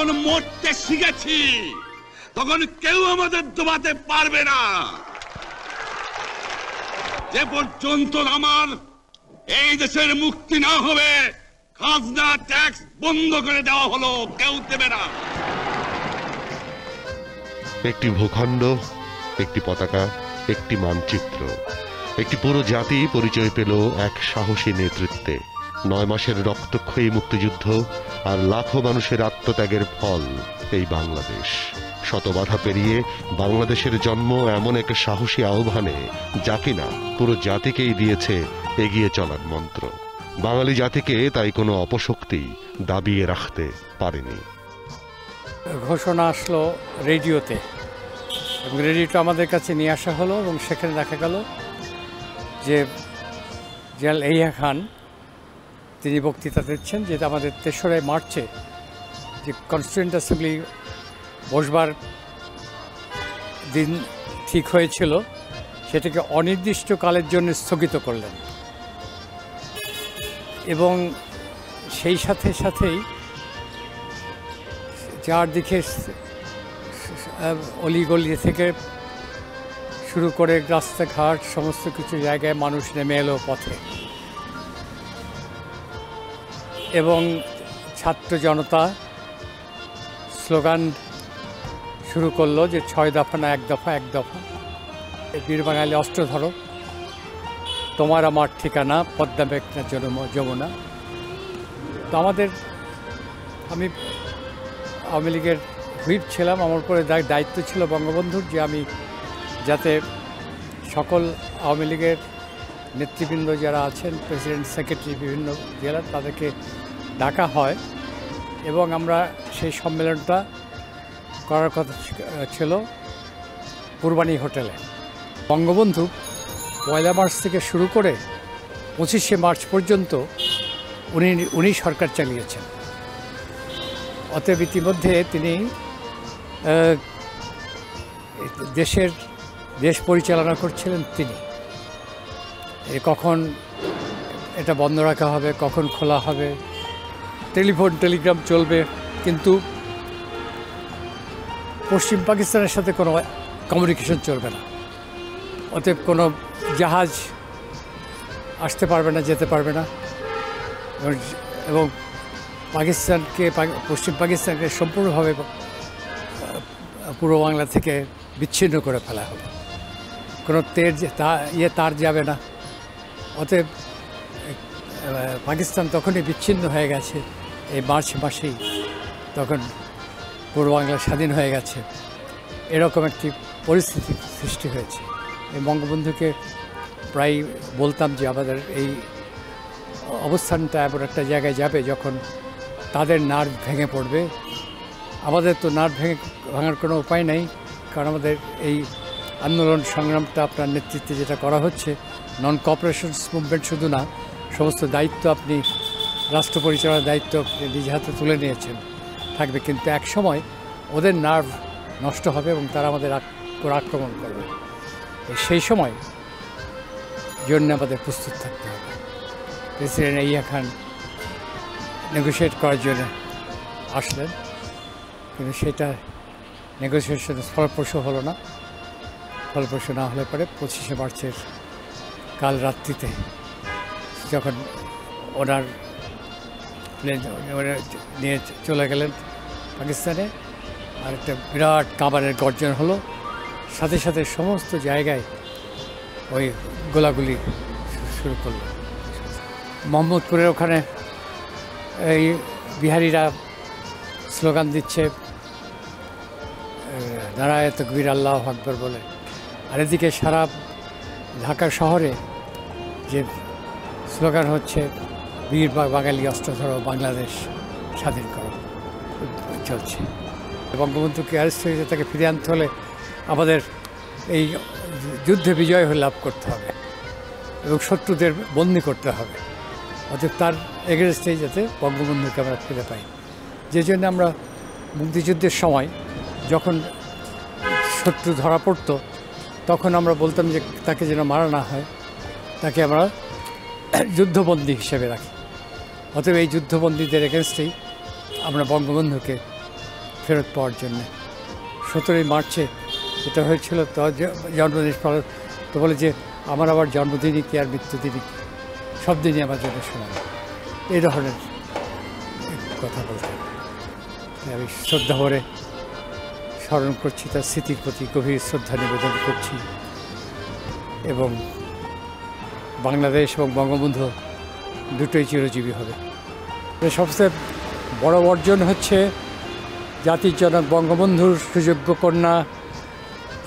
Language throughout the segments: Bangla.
যখন মরতে শিখেছি, তখন কেউ আমাদের দোবাতে পারবে না। যে পর্যন্ত আমার এই দেশের মুক্তি না হবে, খাজনা, ট্যাক্স বন্ধ করে দেওয়া হলো, কেউ দেবে না। একটি ভূখণ্ড, একটি পতাকা, একটি মানচিত্র, একটি পুরো জাতি পরিচয় পেল এক সাহসী নেতৃত্বে। নয় মাসের রক্তক্ষয়ী মুক্তিযুদ্ধ আর লাখো মানুষের আত্মত্যাগের ফল এই বাংলাদেশ। শত বাধা পেরিয়ে বাংলাদেশের জন্ম এমন এক সাহসী আহ্বানে যা কিনা পুরো জাতিকেই দিয়েছে এগিয়ে চলার মন্ত্র। বাঙালি জাতিকে তাই কোনো অপশক্তি দাবিয়ে রাখতে পারেনি। ঘোষণা আসলো রেডিওতে। এবং রেডিওটা আমাদের কাছে নিয়ে আসা হলো এবং সেখানে দেখা গেল যে জেনারেল এইয়া খান তিনি বক্তৃতা দিচ্ছেন যেটা আমাদের তেসরা মার্চে যে কনস্টিটিউন্ট অ্যাসেম্বলি বসবার দিন ঠিক হয়েছিল, সেটাকে অনির্দিষ্টকালের জন্য স্থগিত করলেন। এবং সেই সাথে সাথেই চারদিকে অলিগলি থেকে শুরু করে রাস্তাঘাট সমস্ত কিছু জায়গায় মানুষ নেমে এলো পথে। এবং ছাত্র জনতা স্লোগান শুরু করল যে ছয় দফা না এক দফা এক দফা। বীর বাঙালি অস্ত্র ধরো। তোমার আমার ঠিকানা, পদ্মা জনম- যমুনা। তো আমাদের, আমি আওয়ামী লীগের হুইপ ছিলাম, আমার উপরে দায়- দায়িত্ব ছিল বঙ্গবন্ধুর যে আমি যাতে সকল আওয়ামী লীগের নেতৃবৃন্দ যারা আছেন প্রেসিডেন্ট সেক্রেটারি বিভিন্ন জেলার তাদেরকে ডাকা হয় এবং আমরা সেই সম্মেলনটা করার কথা ছিল কুরবানি হোটেলে। বঙ্গবন্ধু পয়লা মার্চ থেকে শুরু করে পঁচিশে মার্চ পর্যন্ত উনি উনি সরকার চালিয়েছেন। অতএব ইতিমধ্যে তিনি দেশের দেশ পরিচালনা করছিলেন তিনি। কখন এটা বন্ধ রাখা হবে, কখন খোলা হবে। টেলিফোন, টেলিগ্রাম চলবে, কিন্তু পশ্চিম পাকিস্তানের সাথে কোনো কমিউনিকেশন চলবে না। অতএব কোনো জাহাজ আসতে পারবে না, যেতে পারবে না। এবং- পাকিস্তানকে পশ্চিম পাকিস্তানকে সম্পূর্ণভাবে পূর্ব বাংলা থেকে বিচ্ছিন্ন করে ফেলা হবে। কোনো তের তা ইয়ে তার যাবে না। অতএব পাকিস্তান তখনই বিচ্ছিন্ন হয়ে গেছে, এই মার্চ মাসেই। তখন পূর্ব বাংলা স্বাধীন হয়ে গেছে। এরকম একটি পরিস্থিতি সৃষ্টি হয়েছে। এই বঙ্গবন্ধুকে প্রায় বলতাম যে, আমাদের এই অবস্থানটা এমন একটা জায়গায় যাবে যখন তাদের নার্ভ ভেঙে পড়বে। আমাদের তো নার্ভ ভেঙে, ভাঙার কোনো উপায় নেই, কারণ আমাদের এই আন্দোলন সংগ্রামটা আপনার নেতৃত্বে যেটা করা হচ্ছে নন কপারেশন মুভমেন্ট শুধু না, সমস্ত দায়িত্ব আপনি, রাষ্ট্র পরিচালনার দায়িত্ব নিজ হাতে তুলে নিয়েছেন। থাকবে কিন্তু এক সময় ওদের নার্ভ নষ্ট হবে এবং তারা আমাদের আক্রমণ করবে। সেই সময় জন্য আমাদের প্রস্তুত থাকতে হবে। প্রেসিডেন্ট ইয়া খান নেগোসিয়েট করার জন্য আসলেন, কিন্তু সেটা নেগোসিয়েশন ফলপ্রসূ হলো না। ফলপ্রসূ না হলে পরে পঁচিশে মার্চের কাল রাত্রিতে যখন ওনার নিয়ে চলে গেলেন পাকিস্তানে, আর একটা বিরাট কাবারের গর্জন হলো। সাথে সাথে সমস্ত জায়গায় ওই গোলাগুলি শুরু করল। মোহাম্মদপুরের ওখানে এই বিহারিরা স্লোগান দিচ্ছে নারায় তকবীর আল্লাহ আকবর বলে। আর এদিকে সারা ঢাকা শহরে যে স্লোগান হচ্ছে, বীর বা বাঙালি অস্ত্র ধরো বাংলাদেশ স্বাধীন করো। চলছে। বঙ্গবন্ধুকে অ্যারেস্ট হয়েছে, তাকে ফিরে আনতে হলে আমাদের এই যুদ্ধে বিজয় হয়ে লাভ করতে হবে এবং শত্রুদের বন্দি করতে হবে। অতএব তার এগেনস্টেই যাতে বঙ্গবন্ধুকে আমরা ফিরে পাই। যে জন্য আমরা মুক্তিযুদ্ধের সময় যখন শত্রু ধরা পড়তো, তখন আমরা বলতাম যে তাকে যেন মারা না হয়। তাকে আমরা যুদ্ধবন্দী হিসেবে রাখি। অতএব এই যুদ্ধবন্দীদের এগেনস্টেই আমরা বঙ্গবন্ধুকে ফেরত পাওয়ার জন্যে। সতেরোই মার্চে এটা হয়েছিল, তো জন্মদিন পালন, তো বলে যে আমার আবার জন্মদিনই কি আর মৃত্যুদিনই সব দিনই আমার জন্য শোনান এই ধরনের কথা বলতেন আমি শ্রদ্ধা ভরে স্মরণ করছি, তার স্মৃতির প্রতি গভীর শ্রদ্ধা নিবেদন করছি এবং বাংলাদেশ এবং বঙ্গবন্ধু দুটোই চিরজীবী হবে। সবচেয়ে বড় অর্জন হচ্ছে জাতির জনক বঙ্গবন্ধুর সুযোগ্য কন্যা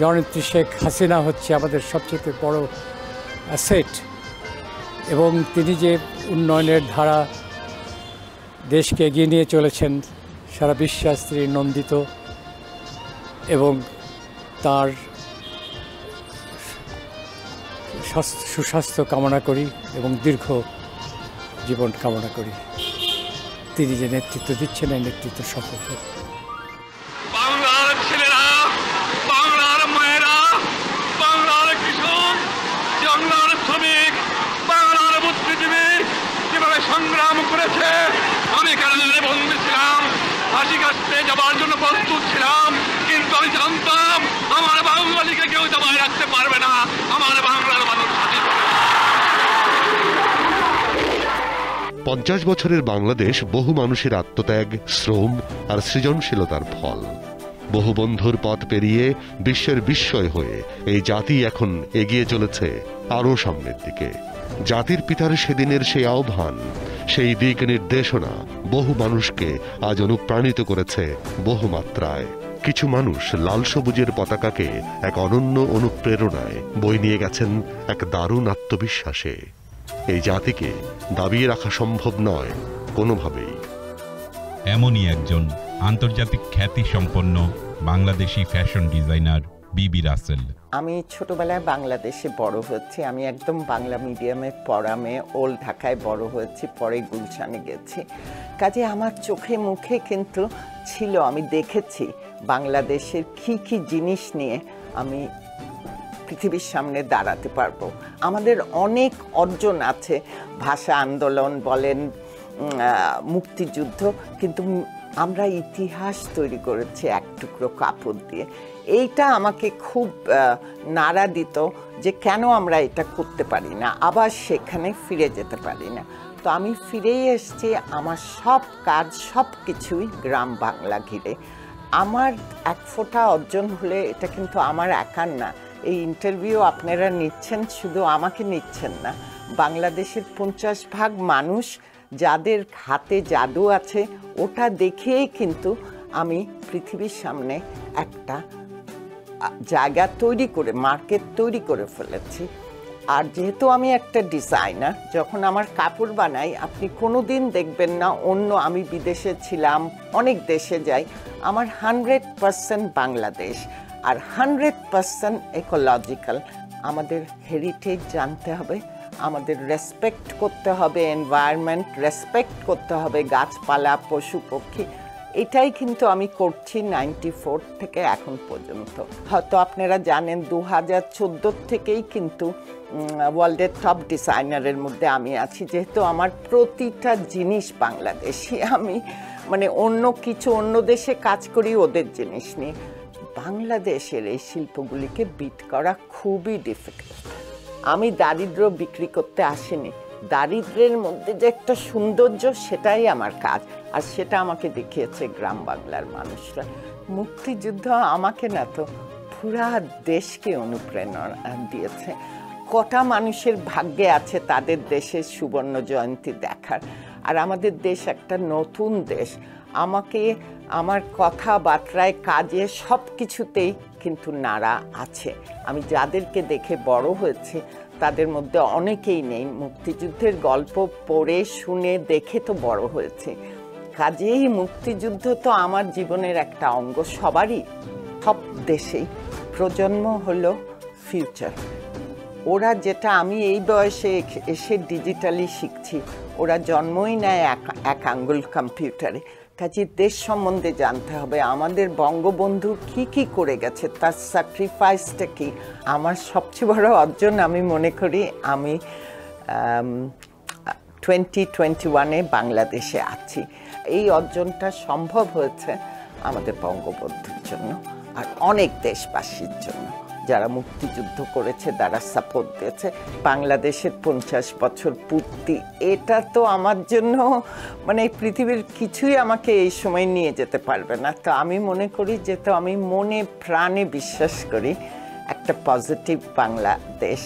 জননেত্রী শেখ হাসিনা হচ্ছে আমাদের সবচেয়ে বড় অ্যাসেট এবং তিনি যে উন্নয়নের ধারা দেশকে এগিয়ে নিয়ে চলেছেন, সারা বিশ্বাস্ত্রী নন্দিত এবং তার সুস্বাস্থ্য কামনা করি এবং দীর্ঘ জীবন কামনা করি। তিনি যে নেতৃত্ব দিচ্ছেন, এই নেতৃত্ব সফল সংগ্রাম করেছে, আমি কারাগারে বন্দী ছিলাম। ফাঁসি কাটতে যাবার জন্য প্রস্তুত ছিলাম, কিন্তু আমি জানতাম আমার বাঙালিকে কেউ দবায় রাখতে পারবে না। আমার বাংলার মানুষ পঞ্চাশ বছরের বাংলাদেশ বহু মানুষের আত্মত্যাগ, শ্রম আর সৃজনশীলতার ফল। বহু বন্ধুর পথ পেরিয়ে বিশ্বের বিস্ময় হয়ে এই জাতি এখন এগিয়ে চলেছে আরও সামনের দিকে। জাতির পিতার সেদিনের সেই আহ্বান সেই দিক নির্দেশনা বহু মানুষকে আজ অনুপ্রাণিত করেছে বহু মাত্রায় কিছু মানুষ লাল সবুজের পতাকাকে এক অনন্য অনুপ্রেরণায় বই নিয়ে গেছেন এক দারুণ আত্মবিশ্বাসে। এই জাতিকে দাবিয়ে রাখা সম্ভব নয় কোনোভাবেই। এমনই একজন আন্তর্জাতিক খ্যাতি সম্পন্ন বাংলাদেশি ফ্যাশন ডিজাইনার বিবি রাসেল। আমি ছোটবেলায় বাংলাদেশে বড় হয়েছি। আমি একদম বাংলা মিডিয়ামে পড়া মেয়ে ওল্ড ঢাকায় বড় হয়েছি, পরে গুলশানে গেছি। কাজে আমার চোখে মুখে কিন্তু ছিল, আমি দেখেছি বাংলাদেশের কি কি জিনিস নিয়ে আমি পৃথিবীর সামনে দাঁড়াতে পারব। আমাদের অনেক অর্জন আছে। ভাষা আন্দোলন বলেন মুক্তিযুদ্ধ, কিন্তু আমরা ইতিহাস তৈরি করেছি এক টুকরো কাপড় দিয়ে। এইটা আমাকে খুব নাড়া দিত যে কেন আমরা এটা করতে পারি না, আবার সেখানে ফিরে যেতে পারি না। তো আমি ফিরেই এসেছি, আমার সব কাজ, সব কিছুই গ্রাম বাংলা ঘিরে। আমার এক ফোঁটা অর্জন হলে এটা কিন্তু আমার একার না। এই ইন্টারভিউ আপনারা নিচ্ছেন, শুধু আমাকে নিচ্ছেন না। বাংলাদেশের পঞ্চাশ ভাগ মানুষ যাদের হাতে জাদু আছে, ওটা দেখেই কিন্তু আমি পৃথিবীর সামনে একটা জায়গা তৈরি করে, মার্কেট তৈরি করে ফেলেছি। আর যেহেতু আমি একটা ডিজাইনার, যখন আমার কাপড় বানাই, আপনি কোনো দিন দেখবেন না, অন্য আমি বিদেশে ছিলাম, অনেক দেশে যাই, আমার হান্ড্রেড পার্সেন্ট বাংলাদেশ আর হান্ড্রেড পার্সেন্ট ইকোলজিক্যাল আমাদের হেরিটেজ জানতে হবে। আমাদের রেসপেক্ট করতে হবে এনভায়রনমেন্ট রেসপেক্ট করতে হবে, গাছপালা, পশু পক্ষী। এটাই কিন্তু আমি করছি নাইনটি ফোর থেকে এখন পর্যন্ত। হয়তো আপনারা জানেন দু হাজার চোদ্দোর থেকেই কিন্তু ওয়ার্ল্ডের টপ ডিজাইনারের মধ্যে আমি আছি। যেহেতু আমার প্রতিটা জিনিস বাংলাদেশি। আমি মানে অন্য কিছু, অন্য দেশে কাজ করি, ওদের জিনিস নিয়ে বাংলাদেশের এই শিল্পগুলিকে বিট করা খুবই ডিফিকাল্ট আমি দারিদ্র বিক্রি করতে আসিনি। দারিদ্রের মধ্যে যে একটা সৌন্দর্য, সেটাই আমার কাজ। আর সেটা আমাকে দেখিয়েছে গ্রাম বাংলার মানুষরা। মুক্তিযুদ্ধ আমাকে না তো পুরা দেশকে অনুপ্রেরণা দিয়েছে। কটা মানুষের ভাগ্যে আছে তাদের দেশের সুবর্ণ জয়ন্তী দেখার। আর আমাদের দেশ একটা নতুন দেশ। আমাকে, আমার কথাবার্তায়, কাজে সব কিছুতেই কিন্তু নারা আছে। আমি যাদেরকে দেখে বড় হয়েছে, তাদের মধ্যে অনেকেই নেই। মুক্তিযুদ্ধের গল্প পড়ে, শুনে, দেখে তো বড় হয়েছে। কাজেই মুক্তিযুদ্ধ তো আমার জীবনের একটা অঙ্গ, সবারই। সব দেশেই। প্রজন্ম হলো ফিউচার ওরা যেটা আমি এই বয়সে এসে ডিজিটালি শিখছি ওরা জন্মই নেয় এক আঙ্গুল কম্পিউটারে কাজে দেশ সম্বন্ধে জানতে হবে, আমাদের বঙ্গবন্ধু কি কি করে গেছে, তার স্যাক্রিফাইসটা কি? আমার সবচেয়ে বড় অর্জন আমি মনে করি, আমি টোয়েন্টি টোয়েন্টি ওয়ানে বাংলাদেশে আছি। এই অর্জনটা সম্ভব হয়েছে আমাদের বঙ্গবন্ধুর জন্য আর অনেক দেশবাসীর জন্য। যারা মুক্তিযুদ্ধ করেছে, তারা সাপোর্ট দিয়েছে। বাংলাদেশের পঞ্চাশ বছর পূর্তি, এটা তো আমার জন্য মানে পৃথিবীর কিছুই আমাকে এই সময় নিয়ে যেতে পারবে না। তো আমি মনে করি যে, তো আমি মনে প্রাণে বিশ্বাস করি একটা পজিটিভ বাংলাদেশ।